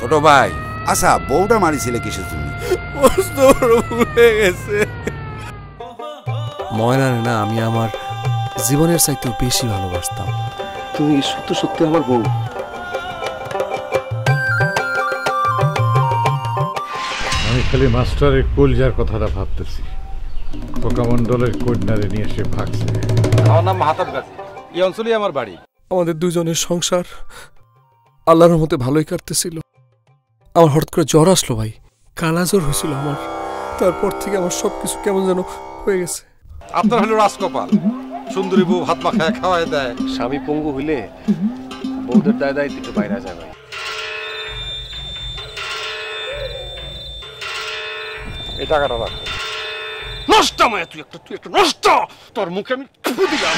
ছোট ভাই। আচ্ছা বউটা মারিছিলে কিসে তুমি ভুলে গেছে। ময়নারে না আমি আমার জীবনের চাইতেও বেশি ভালোবাসতাম। তুমি সত্য সত্যি আমার বউ। আমি খালি মাস্টারের কলজার কথাটা ভাবতেছি। খোকামণ্ডলের কন্যারে নিয়ে সে ভাগছে। আমার নাম মাহাতাব গাজী। এই অঞ্চলেই আমার বাড়ি। আমাদের দুজনের সংসার আল্লাহর মতে ভালোই কাটতেছিল। আমার হঠাৎ করে জ্বর আসলো ভাই। কালা জ্বর হয়েছিল আমার। তারপর থেকে আমার সব কিছু কেমন যেন হয়ে গেছে। আপনার হলো রাজকপাল। সুন্দরী বউ হাত মাখায় খাওয়ায় দেয়। স্বামী পঙ্গু হইলে বউদের দায় দায়িত্ব একটু বাইরে যায় ভাই। এই টাকাটা রাখো। নষ্ট মায়া তুই একটা তুই একটা নষ্ট! তোর মুখে আমি দিলাম।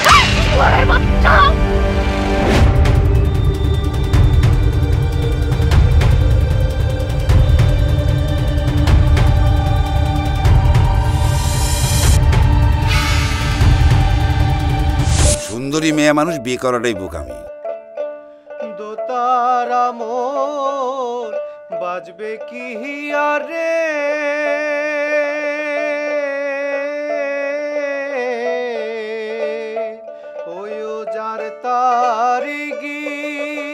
সুন্দরী মেয়ে মানুষ বিয়ে করাটাই বোকামি। দোতারা বাজবে কি আরে ওই যার তারি গীত